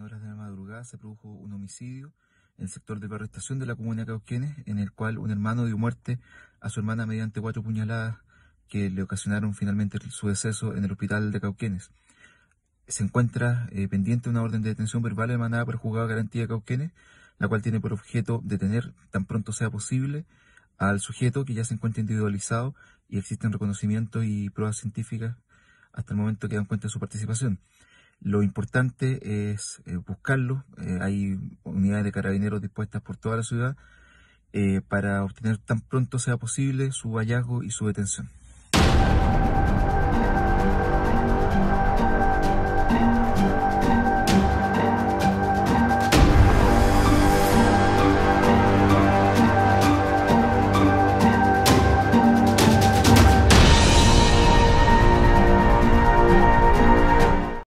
horas de la madrugada se produjo un homicidio en el sector de barrio Estación de la comuna de Cauquenes, en el cual un hermano dio muerte a su hermana mediante cuatro puñaladas que le ocasionaron finalmente su deceso en el hospital de Cauquenes. Se encuentra eh, pendiente una orden de detención verbal emanada por el juzgado de garantía de Cauquenes, la cual tiene por objeto detener tan pronto sea posible al sujeto que ya se encuentra individualizado y existen reconocimientos y pruebas científicas hasta el momento que dan cuenta de su participación. Lo importante es eh, buscarlo. Eh, hay unidades de carabineros dispuestas por toda la ciudad eh, para obtener tan pronto sea posible su hallazgo y su detención.